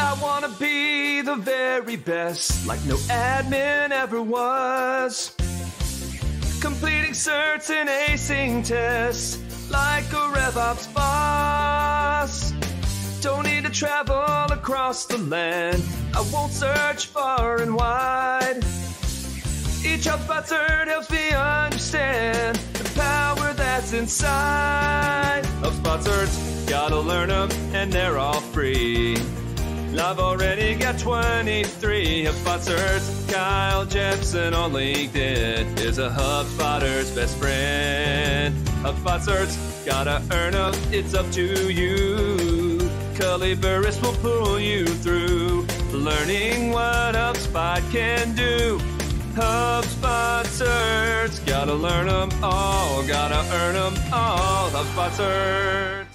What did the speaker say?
I wanna be the very best, like no admin ever was. Completing certs and acing tests, like a RevOps boss. Don't need to travel across the land. I won't search far and wide. Each HubSpot cert helps me understand the power that's inside. HubSpot certs, gotta learn them, and they're all free. I've already got 23 HubSpot certs. Kyle Jepson on LinkedIn is a HubSpotter's best friend. HubSpot certs, gotta earn them, it's up to you. Cully Burris will pull you through, learning what HubSpot can do. HubSpot certs, gotta learn them all, gotta earn them all. HubSpot.